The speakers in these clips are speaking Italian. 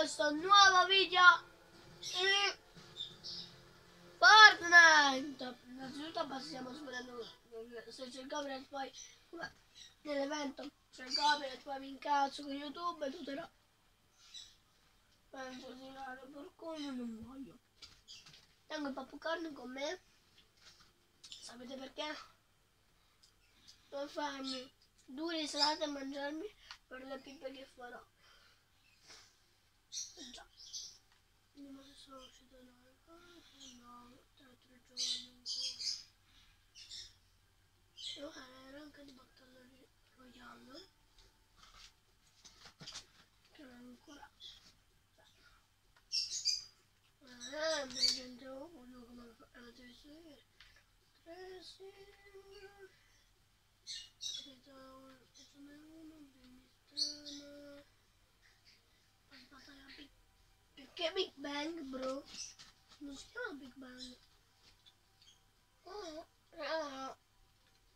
questo nuovo video di Fortnite. Innanzitutto passiamo svelando se c'è il copyright poi nell'evento c'è il copyright poi mi incazzo con YouTube e tutto no. Penso di fare per cui non voglio. Tengo il popcorn con me. Sapete perché? Per farmi due risalate a mangiarmi per le pippe che farò. Eh già. Vediamo se sono uscito da No, tra tre giorni ancora. Io era anche di Battle Royale. Che non ancora. Eh, mi sentivo quello come avete visto ieri. Tre, sì. Aspetta, aspetta uno, strana. Aspetta, la Big Perché Big Bang, bro? Non si chiama Big Bang. Oh, ah,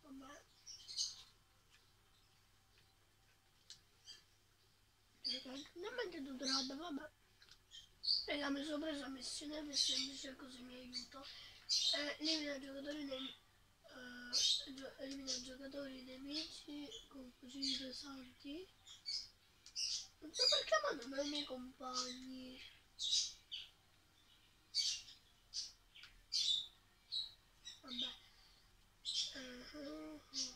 vabbè. Non mette tutto roba, vabbè. Raga, mi sono preso la missione per semplice così mi aiuto. Eh, elimina giocatori uh, gio elimina giocatori nemici con fucili pesanti. Non so perché mandano i miei compagni. Vabbè. Uh -huh, uh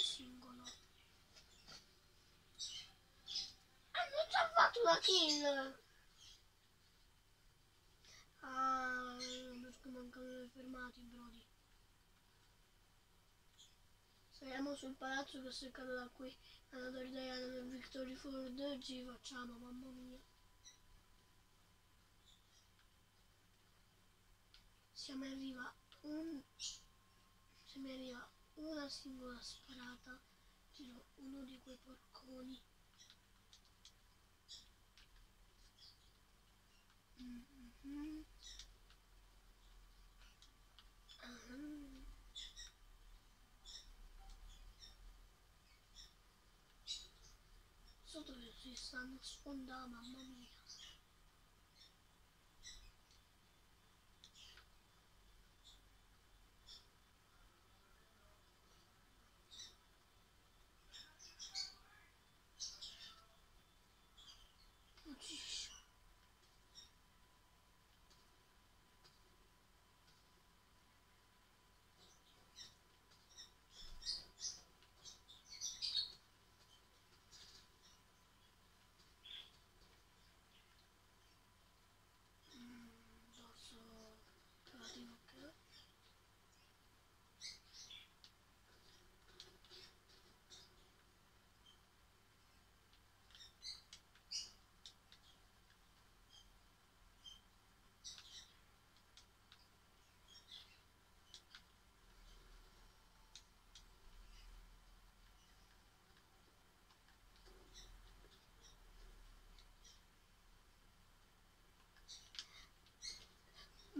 singolo. Kill! Ah, perché mancano le fermati, brodi. Saliamo sul palazzo che è seccato da qui. Another Diana nel Victory Ford. Ci facciamo, mamma mia. Se mi arriva un... Se mi arriva una singola sparata tiro uno di quei porconi mm -hmm. ah. so dove si stanno sfondando mamma mia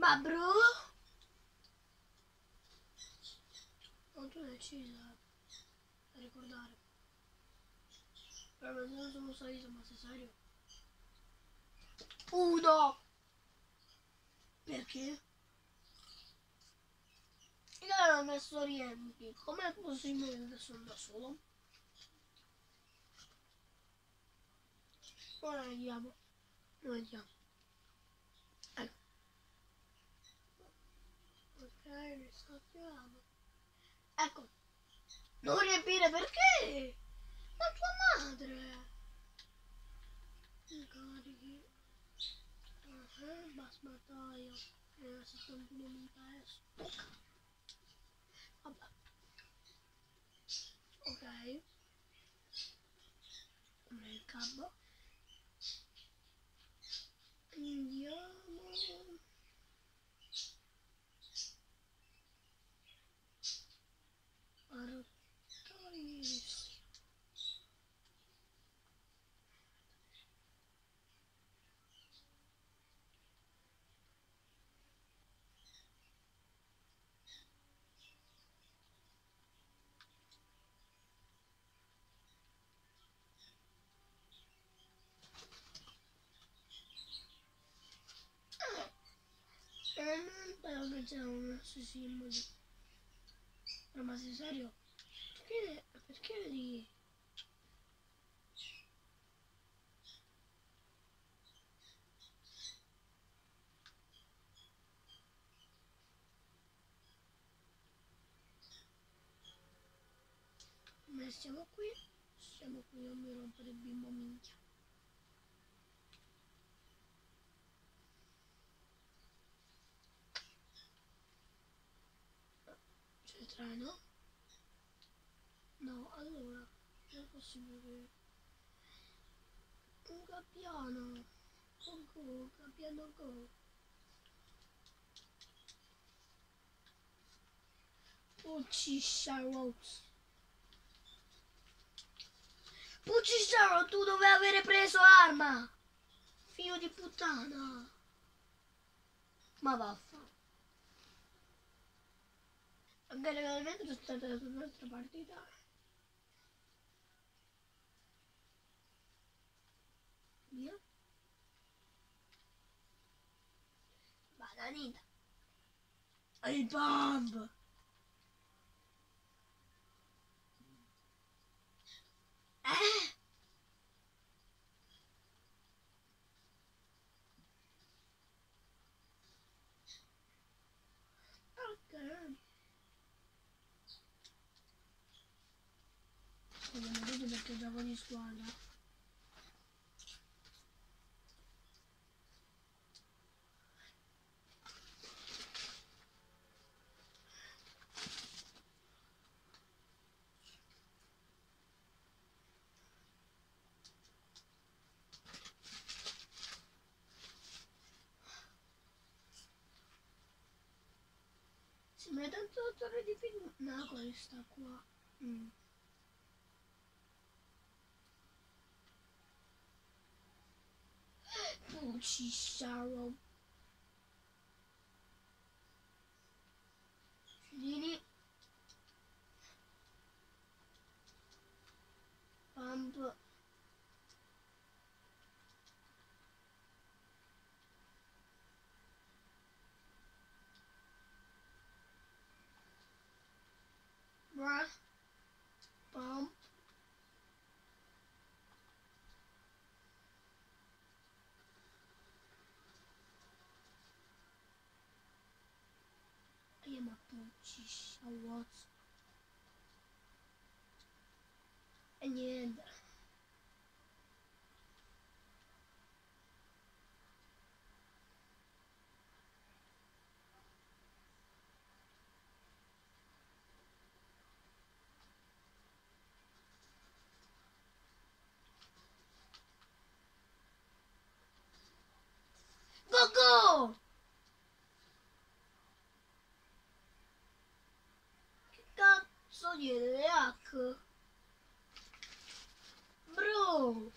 Ma bro? Non tu decisa a ricordare. Però non sono salito, ma sei serio? Uno! Perché? Io avevo messo riempi. Com'è possibile che sono da solo? Ora vediamo. Noi vediamo. Ecco. Ok, riscattiamo. Ecco. Non riempire perché? La tua madre. Carichi. Uh -huh, basmataio. Eh, si sta un po' in testa. Vabbè. Ok. Nel cavo. Andiamo. Arrotoirsi. Che c'è un assassino lì. No, ma sei serio? Perché, perché lì? Ma siamo qui, siamo qui, non mi rompere il bimbo minchia. Treno? No, allora, è possibile. Un gabbiano! Go go, gabbiano go! Pucci Rose! Pucci tu dovevi avere preso arma! Figlio di puttana! Ma vaffa! Legalmente sono stata nostra partita. Via. Bananita. Il bomb. Eh? Ok. Scusa, non vedo squadra. Sembra tanto la torre di Pino. No, questa qua. Mm. and she's sorrow am a Pucci Sharrow. E niente. Go go! Che cazzo di hack? Bro!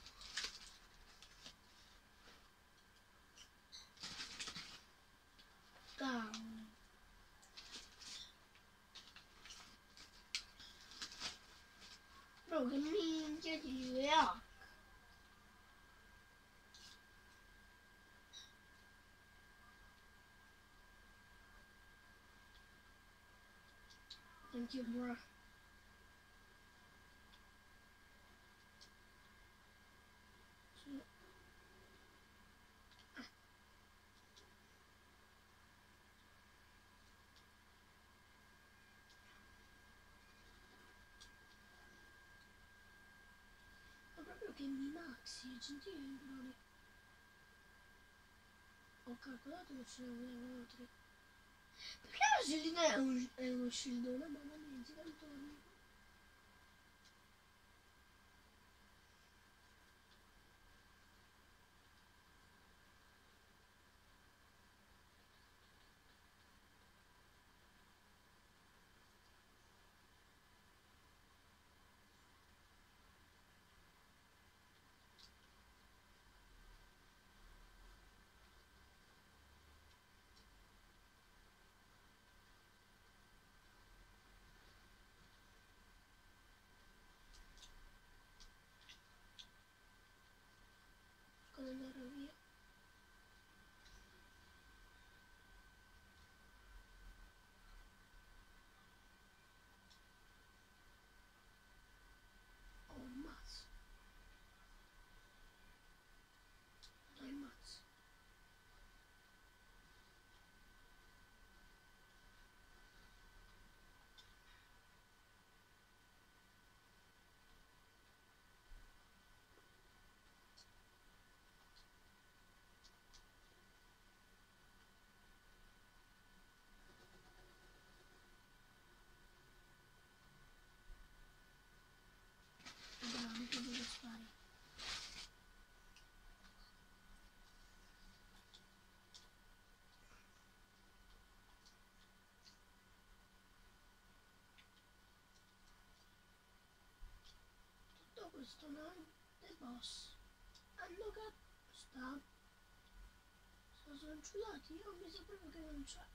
Down. Bro, che minchia di hack? Thank you, bro. Sì. Maxi, gentile, Bruni. Ho calcolato che ce ne volevano tre. Perché la scildina è, un, è uno scildone? Mamma mia, gigantone. Questo no The boss. Hanno che sta. Sono scongiurati io mi sa proprio che non c'è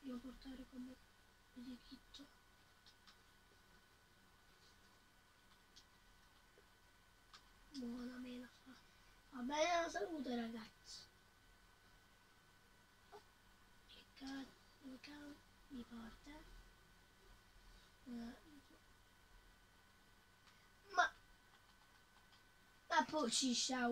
devo portare come medikitto buona me la fa va bene la salute ragazzi. Che cazzo cazzo mi porta? Eh, ma ma poi ci sta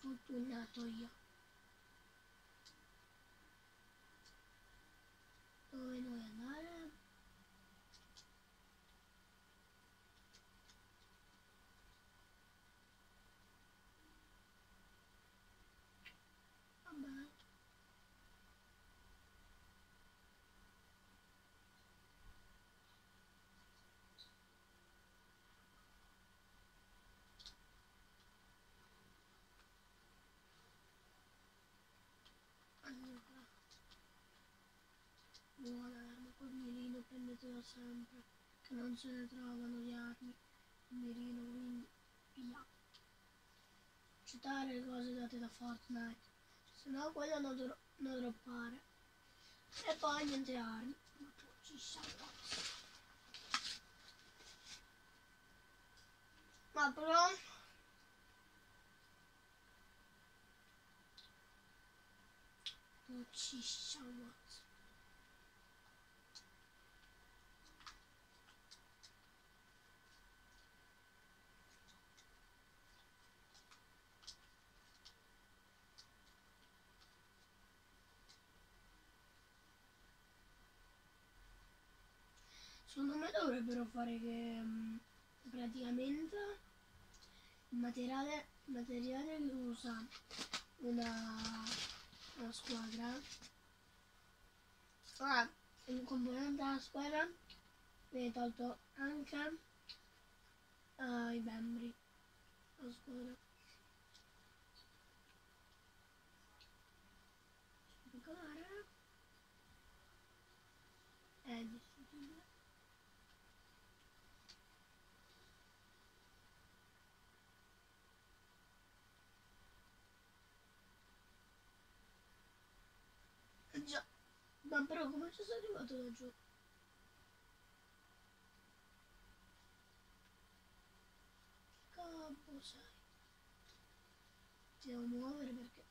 Fortunato io. Dove vuoi andare? Vabbè. Allora. Buona arma col prendetela sempre, che non se ne trovano di armi. Il mirino, quindi via. Citare le cose date da Fortnite, se no quella non, dro- non droppare. E poi niente armi. Ma poi ci siamo. Ma però non ci siamo. Secondo me dovrebbero fare che mm, praticamente il materiale, il materiale che usa una, una squadra ah, un componente della squadra viene tolto anche ai membri della squadra. Particolare è ma però come ci sei arrivato da giù? Capo sei. Ti devo muovere perché...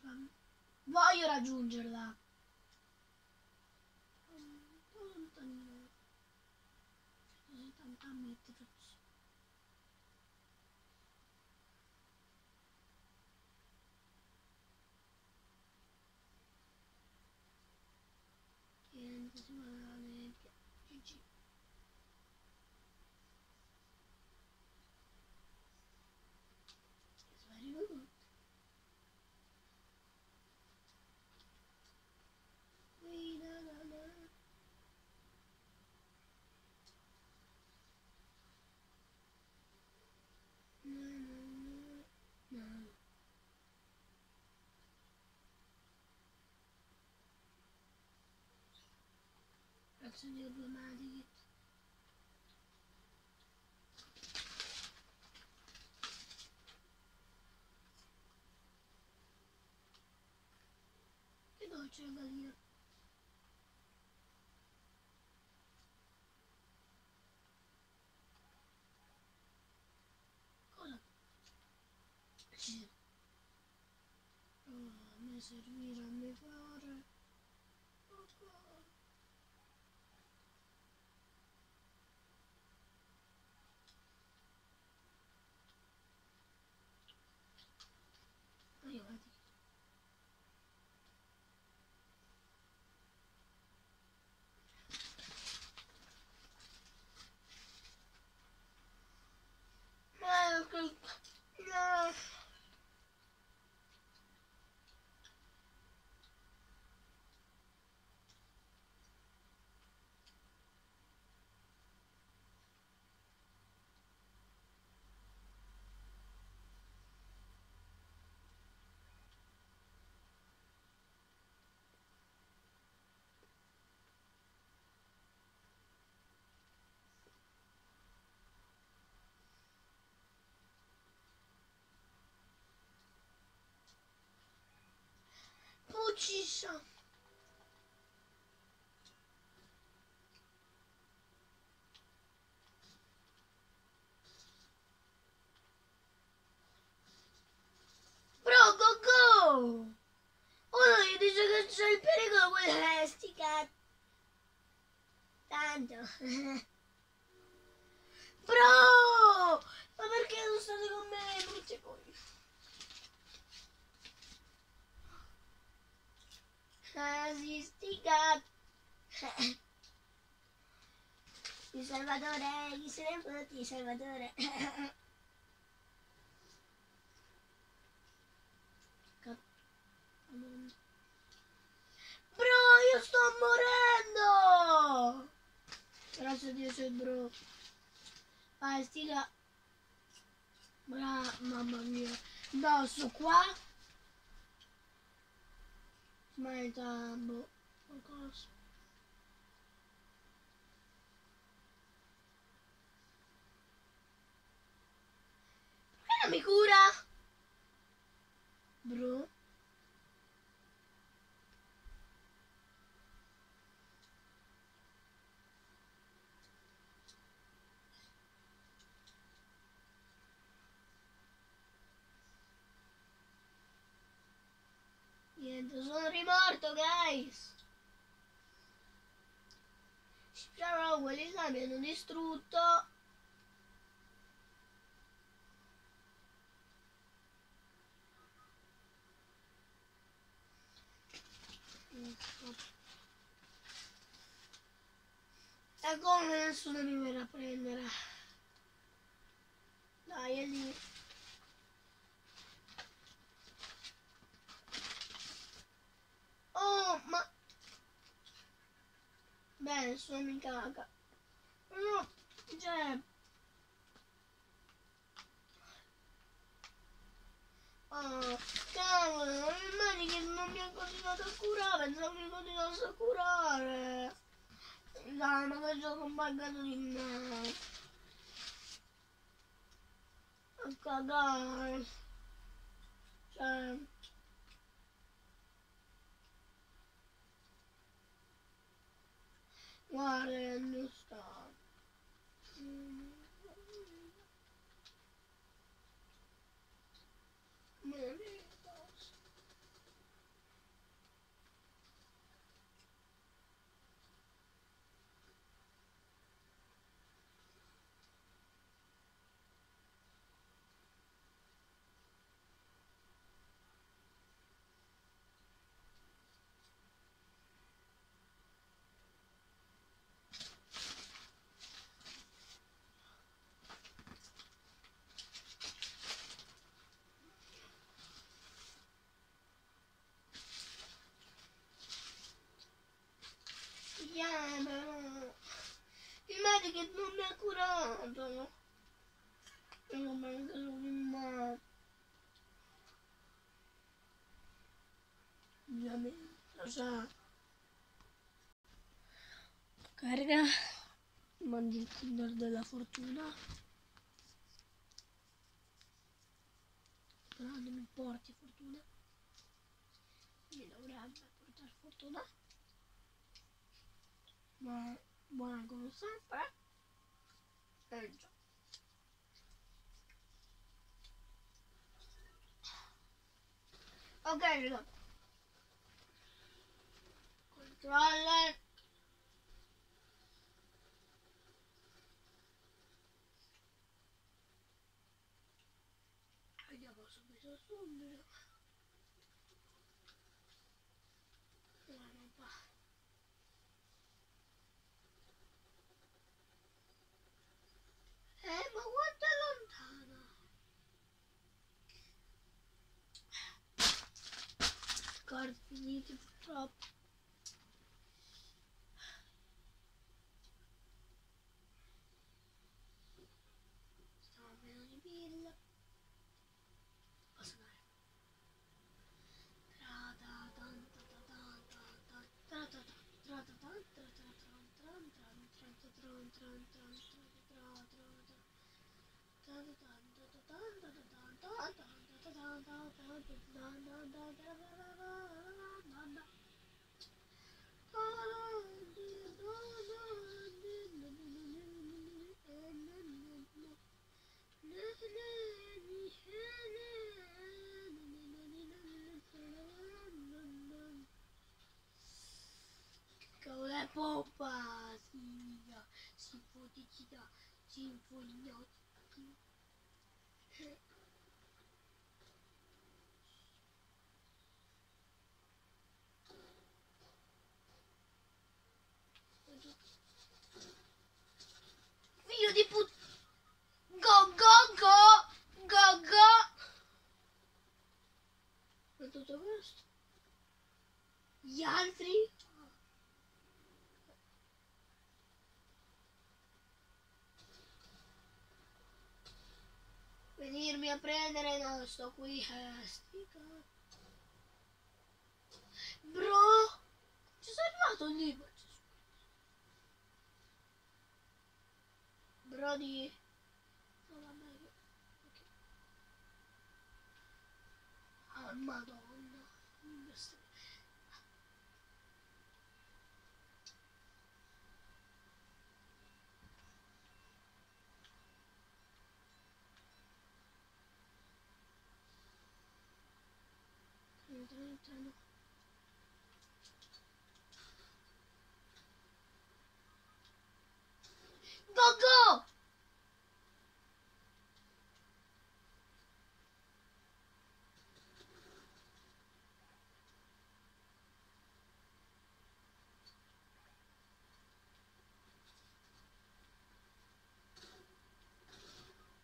Cioè, voglio raggiungerla. Un po' lontanino. Così tanta as. Azioni problematiche. Che dolce la gallina. Cosa? Sì. Oh, a me servirà a me fare. Oh, ciscia. Bro, go go! Uno gli dice che c'è il pericolo, quello è sti. Tanto. Bro! Ma perché non state con me, brutti coi? Sti cazzi. Il Salvatore, chi se ne fotti, Salvatore. Bro, io sto morendo! Grazie a Dio il bro. Vai, stiga. Bra, mamma mia. No, sto qua. Smaita, boh, qualcosa. Perché non mi cura? Bro. Niente, sono rimorto, guys. Però quelli là mi hanno distrutto. E come nessuno mi verrà a prendere. Dai, è lì. Oh, ma... Beh, nessuno mi caga. No, cioè... Oh, cavolo, non immagini che non mi ha continuato a curare, pensavo mi continuasse a curare. Dai, ma che gioco buggato di me. A cagare. Cioè... Guarda, non sta. chiamano medico non mi ha curato io manco solo in mano ovviamente lo sa carica mandi il kinder della fortuna. Però non mi porti fortuna. Mi dovrebbe portare fortuna. Ma buona come sempre e già ok raga controller vediamo You just YouTube Venirmi a prendere, no, sto qui, eh, sti cazzo. Bro, ci sei arrivato lì, sono- Brody. No, vabbè, io- ok. Ah, madonna. mi bestemmi. Treno, treno, treno. Go!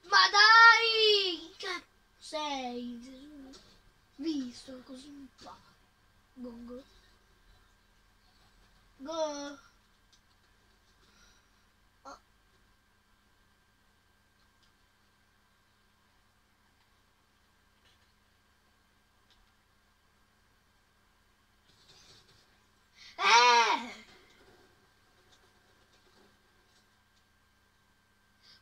Ma dai! Che sei? Visto così un po'. Go, go. Go. Oh. Eh!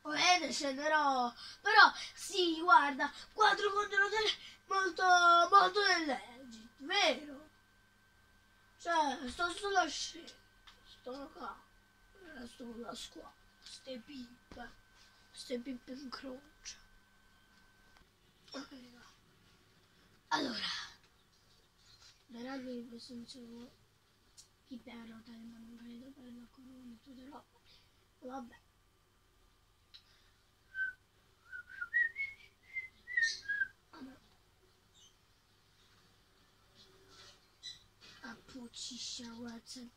Ovviamente scenderò. Però sì, guarda, 4 contro 3 molto molto leggi, vero? Cioè, sto sulla scena, sto qua, resto con la squadra, ste pippe, ste pippe in croce. Ok, raga. Allora, verranno in questo senso chi per rotare, ma non credo per la corona e tutte roba. Vabbè. 吃小丸子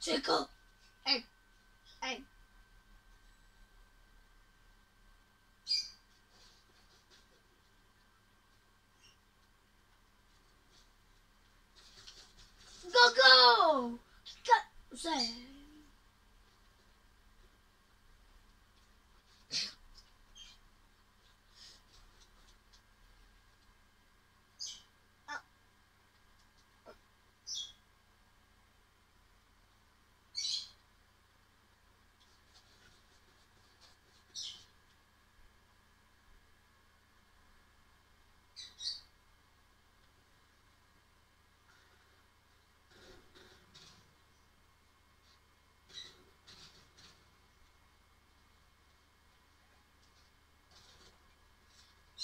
Chickle. Egg. Egg.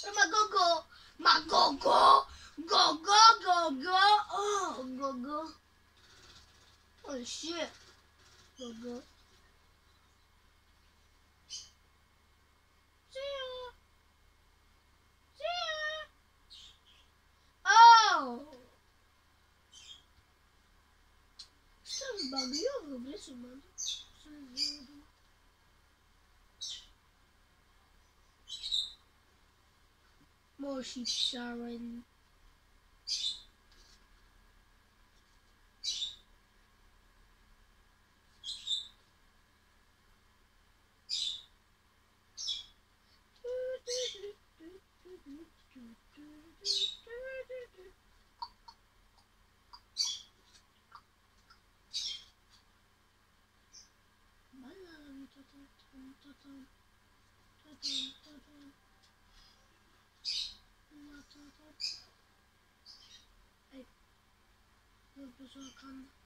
Ma go go! Ma go go! Go go go go! Oh go go! Oh shit! Go go! See ya! See ya! Oh! Sto sbaglio, io avevo preso il mando. Moshi Sharon. Preso la canna.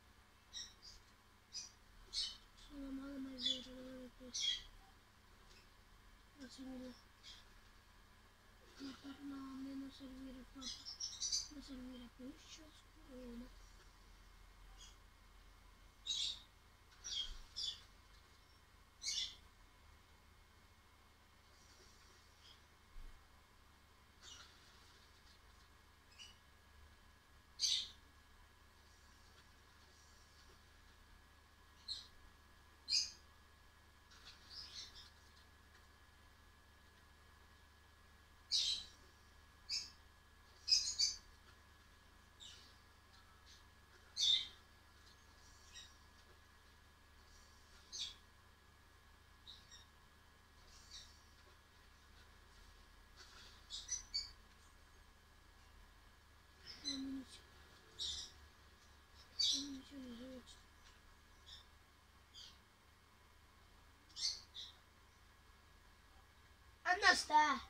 gostar.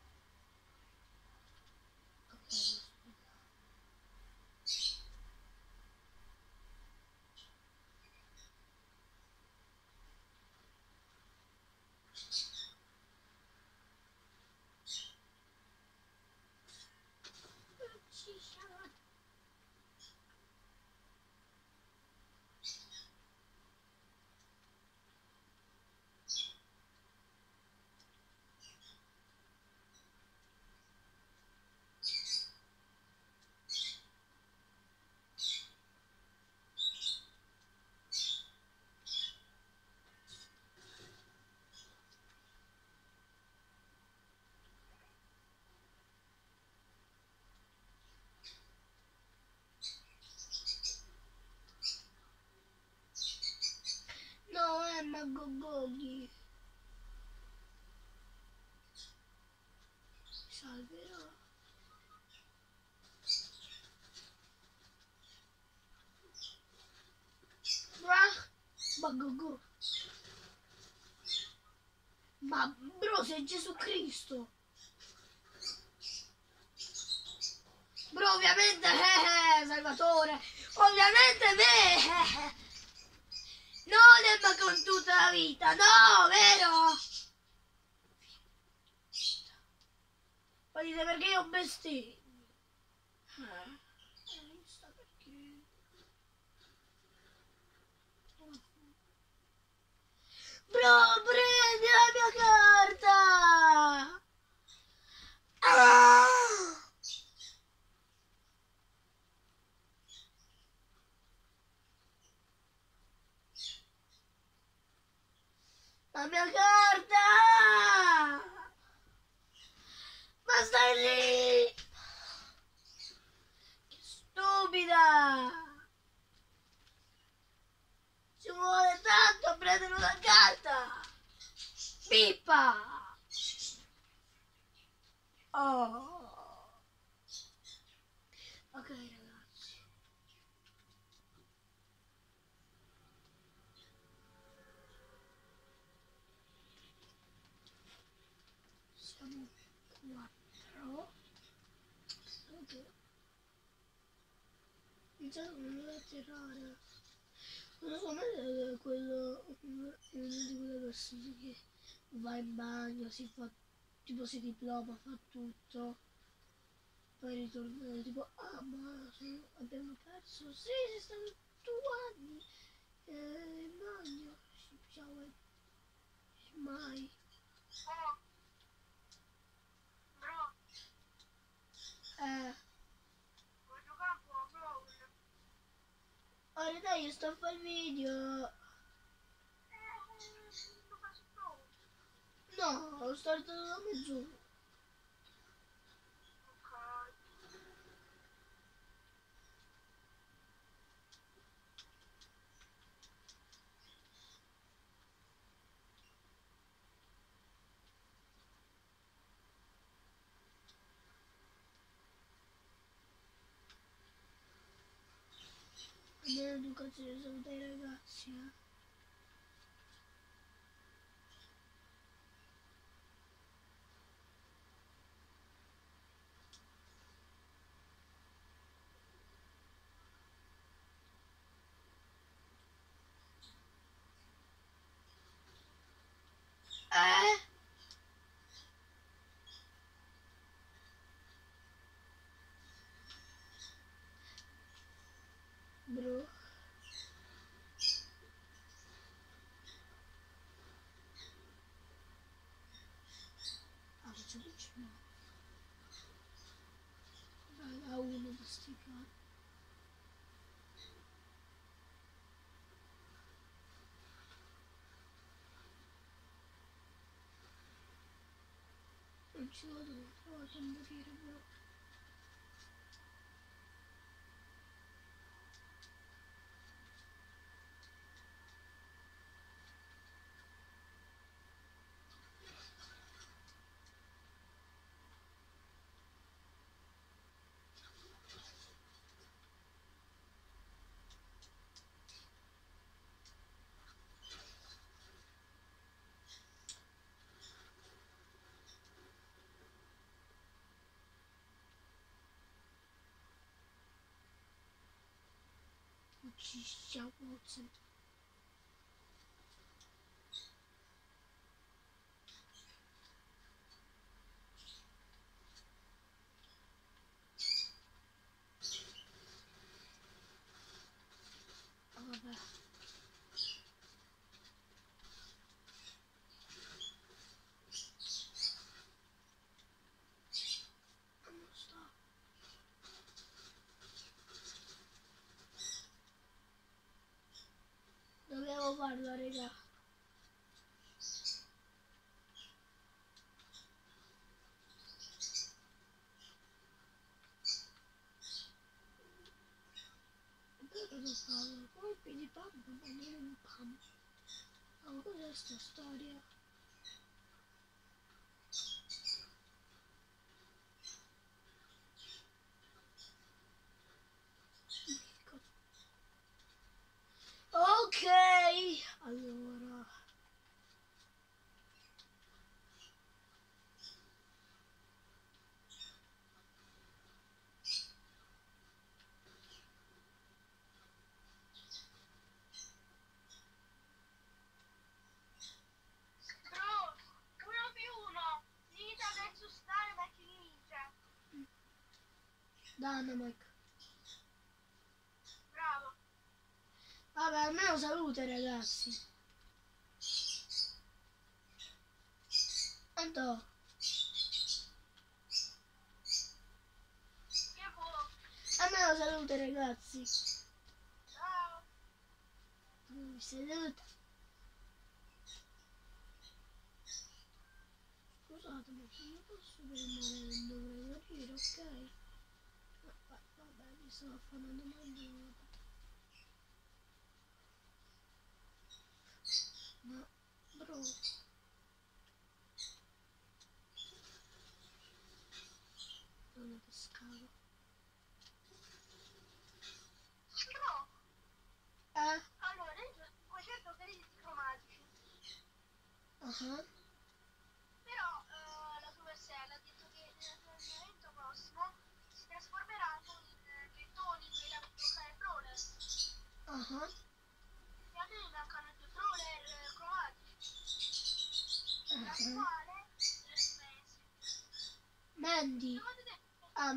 È Magogoghi. Salverò. Brah, Magogo. Ma bro, sei Gesù Cristo. Bro, ovviamente, eh, eh, Salvatore. Ovviamente me. eh, eh. Non è ma con tutta la vita, no, vero? Poi dite perché io bestemmio. Eh. Bro, prendi la mia carta! Ah! La mia carta! Ma stai lì! Che stupida! Ci vuole tanto a prendere una carta! Pippa! Oh! Ok ragazzi. Siamo quattro. Ok. Non deve tirare. Non so me quello uno di quelle persone che va in bagno, si fa tipo si diploma, fa tutto. Poi ritorna tipo, ah ma sono- abbiamo perso, sì, si stanno due anni eh, in bagno. Ciao, eh. mai. Oh. Bro, Eh, vuoi giocare un po' a Brawl? Ora dai, io sto a fare il video. No, ho startato da mezz'ora. Vieni con te dai ragazzi eh? Eh? Non ci vado un'altra 去小屋子 बार लड़ेगा I'll go to to start here. Dynamic. Bravo. Vabbè, almeno salute ragazzi. Tanto, almeno salute ragazzi. Ciao. Sedute. Scusatemi, non posso fermare dovrei morire, ok? Ma, va- vabbè, mi sto a fare una domanda. Ma, bro, non è che scavo. Bro, Eh? allora io ho 500 crediti cromatici. Ah, Però eh, la Supercell ha detto che nell'aggiornamento prossimo si trasformeranno in eh, gettoni quelli per bloccare brawler. ah, E a me mi mancano due brawler eh, cromatici. La ah. quale è Messi. Mandy. Secondo te, Ah,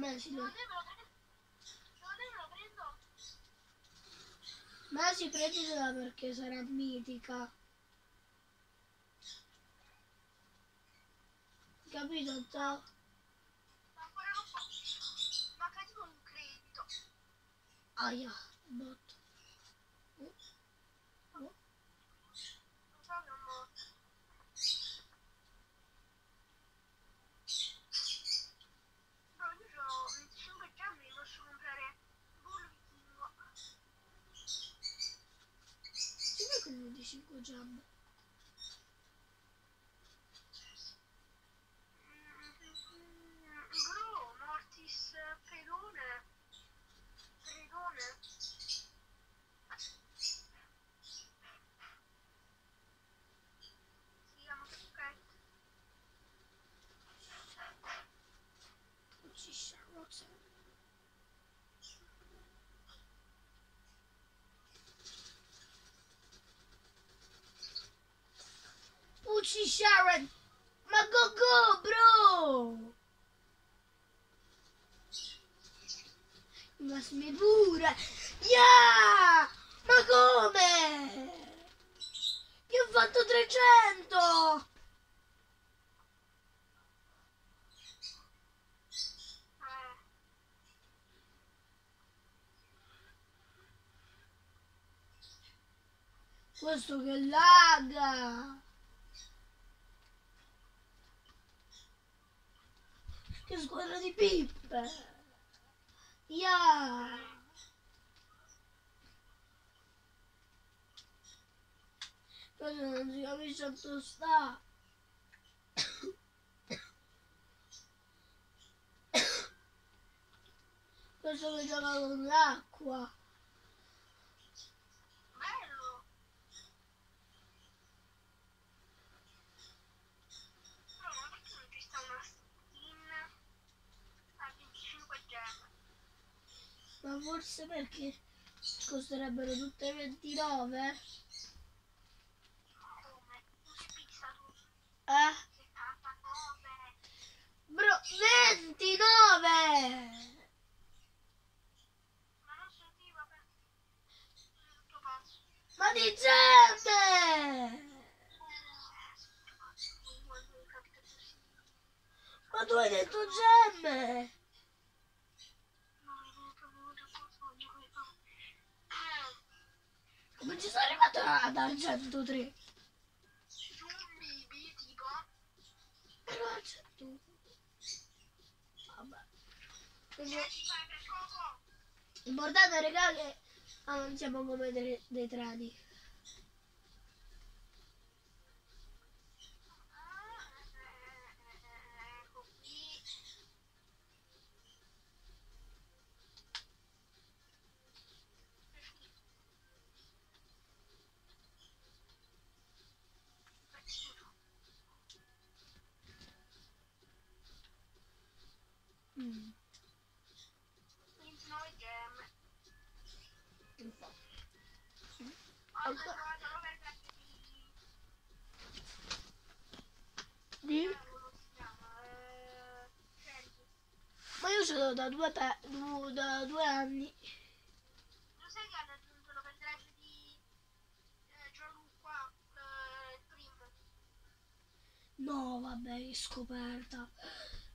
Messi, lo- secondo te me lo prendo? Secondo te me lo prendo? Messi prenditela perché sarà mitica. Capito? Ciao. Ma ancora non posso. Manca tipo un credito. Aia, bot. Oh, oh. Non so che ho morto. Bro, io ho 25 gemme e posso comprare Bull Vichingo. Ci vedi quello di 5 gemme? Gucci Sharon. Ma go go, bro! Ma smi pure! Yeah! Ma come? Io ho fatto 300! Questo che laga! Che squadra di pippe! Yeah! Questo non si capisce dove sta! Questo che gioca con l'acqua! Bello! Però ma perché non ci sta una skin a 25 gemme? Ma forse perché costerebbero tutte 29? Come? Ci pizza tu Eh? 79 Bro, 29! Ma di così Ma tu hai detto gemme! Come ci sei arrivato ad argento 3? Su un baby tipo Però argento Vabbè. Quindi, L'importante raga che avanziamo come dei, dei treni. L'ho da due, da due anni. Lo sai che hanno aggiunto l'overdrive di eh, Gianluca eh, il primo No, vabbè, che scoperta.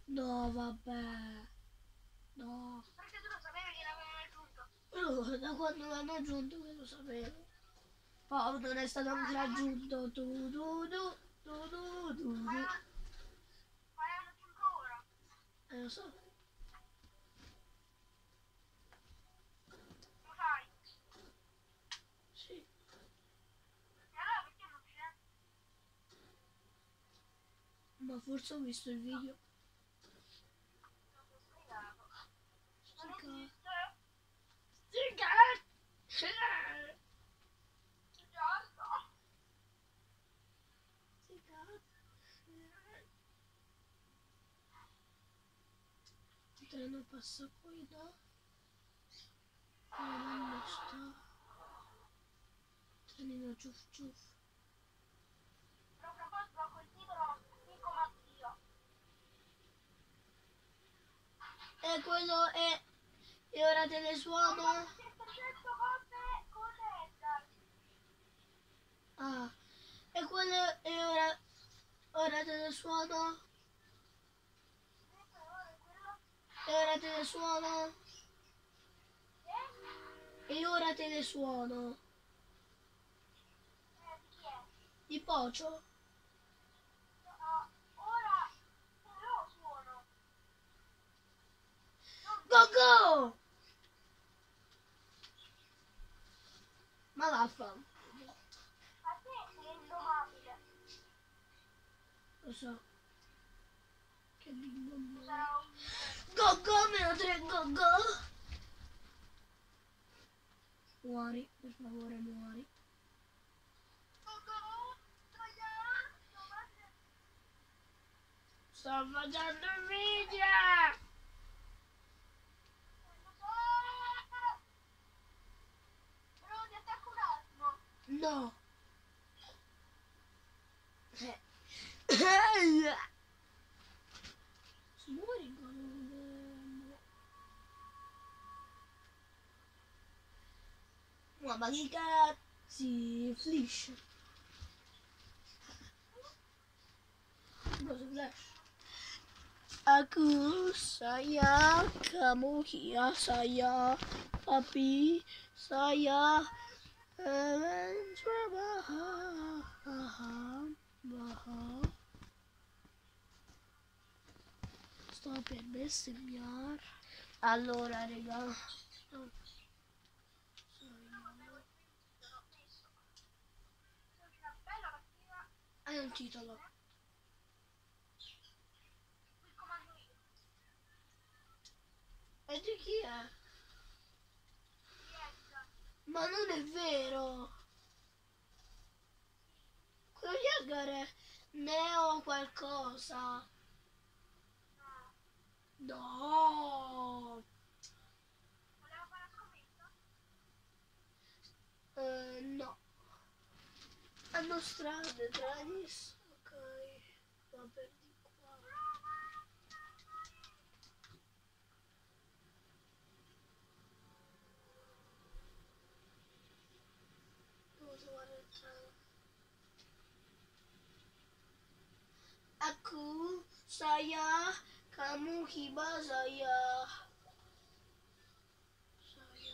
No, vabbè. No. perché tu lo sapevi che l'avevano aggiunto Io da quando l'hanno aggiunto che lo sapevo. Poi non è stato ancora aggiunto. Tu, tu, tu, tu, tu, tu, ma ma aggiunto ora Eh, lo so. lo sai Sì. e allora perché non c'è? Ma forse ho visto il video. Il treno passa qui da... E non sta... Trenino ciuff ciuff. E quello è... E ora te ne suono? 700 cose con Edgar Ah. E quello è ora... Ora te ne suono? E ora te ne suono? E ora te ne suono? Di Pocio? Ora lo suono. Go go! Ma vaffanculo. A te sei indomabile. Lo so. Che bimbo. Go go, meno tre go go! Muori, per favore, muori. Sto facendo il video! Però ti attacco un attimo. No! Eh. Muori con... Ma ma che cazzi flash? Cosa flash? Aku saya, kamu hia saya, tapi saya Sto per bestemmiare. Allora, raga. Non ho messo. Una bella partita. Hai un titolo. Il comando io. E di chi è? Ma non è vero. Quello Edgar è Neo qualcosa. No. Eh, no. Hanno strade, tranis. Ok. Va per Aku saya kamu hibah saya. Hibah.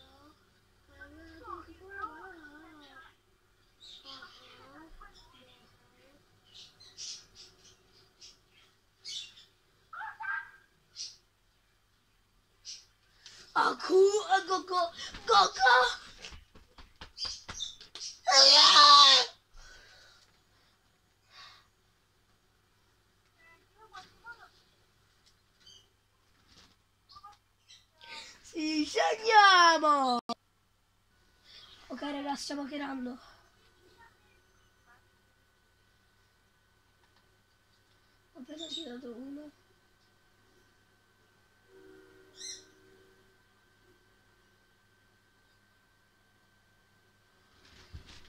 Aku aku kok kakak. Io Ci scegliamo. Ok ragazzi, stiamo tirando. Ho appena tirato uno.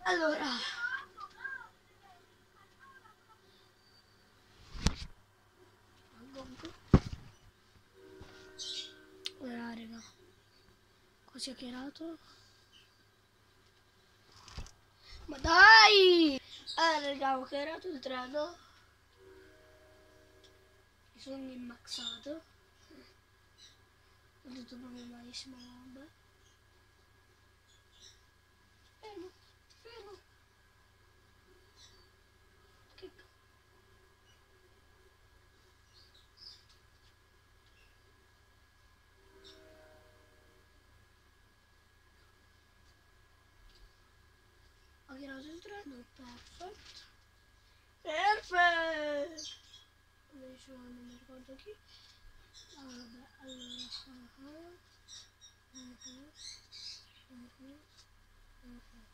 Allora. Ora raga. Chiarato. Ma dai! Allora raga, ho chiarato il treno. Mi sono immaxato. Ho detto proprio malissimo, vabbè. Fermo, fermo. Che c- Ho tirato il treno, perfetto. Perfetto! Invece non mi ricordo chi. Ah, vabbè, allora. ah, ah, ah, ah, ah.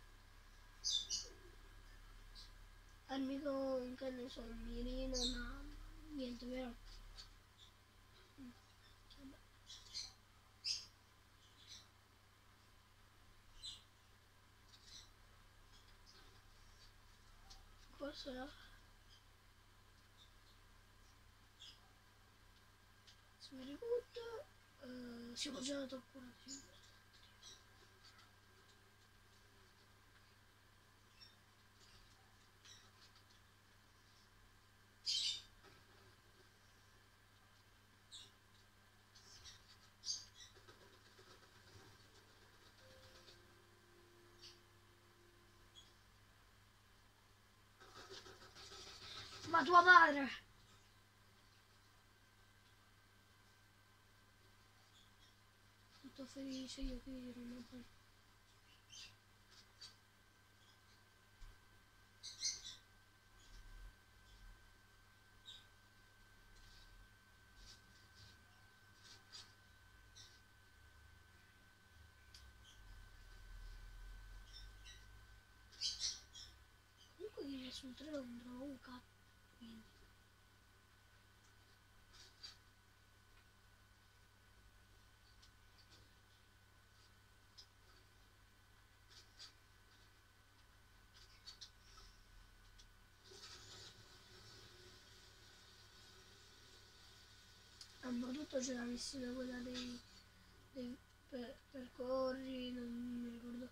Amico, che ne so, mirino, ma niente, vero? Mm, vabbè. Cos'è? Se mi ricordo, eh, siamo già andato ancora più. Ma tua madre! Tutto felice io qui ero una poi. Comunque che sul treno non trovo un cazzo. Quindi. Hanno tutto c'è la missione quella dei, dei per- percorri, non mi ricordo,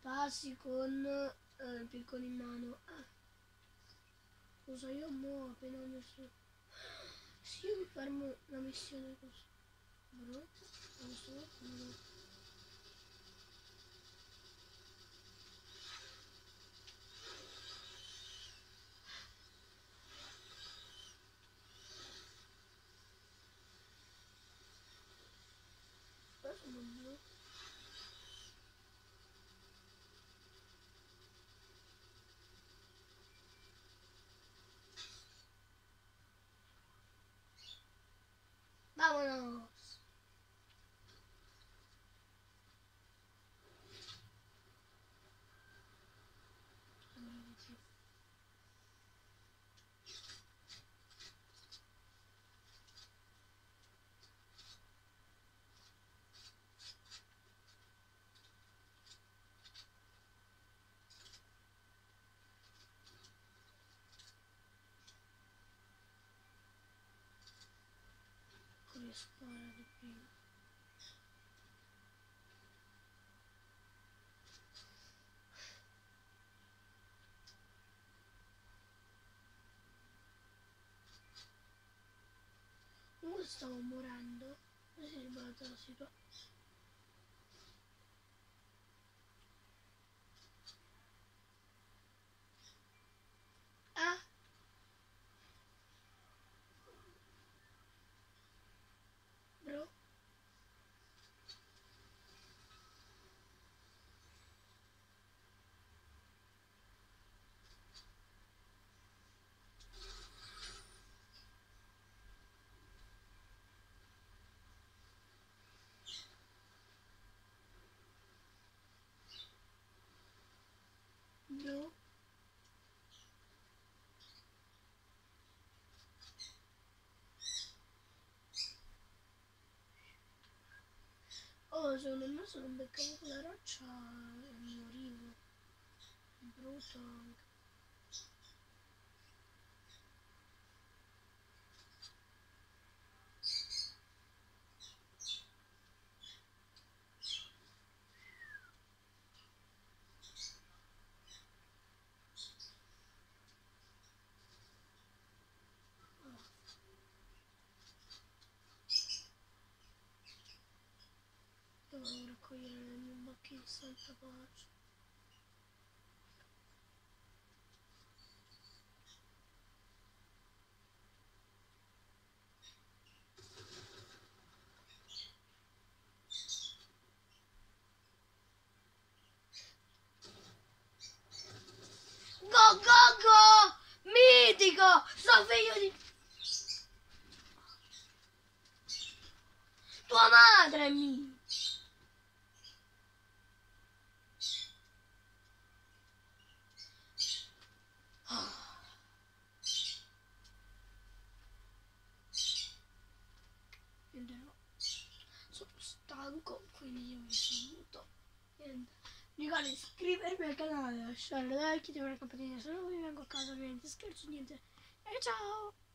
passi con eh, il piccolo in mano. Ah. Scusa, io mo appena ho messo... Se io mi fermo la missione così. Bro, non. Spara di prima. Comunque stavo morendo. Si è la situazione? Ah! Bro? Bro? Oh, secondo me se non beccavo quella roccia morivo. Brutto anche. sensible. Lasciare like, attivare la campanella se non vi vengo a casa, ovviamente scherzo, niente. E ciao!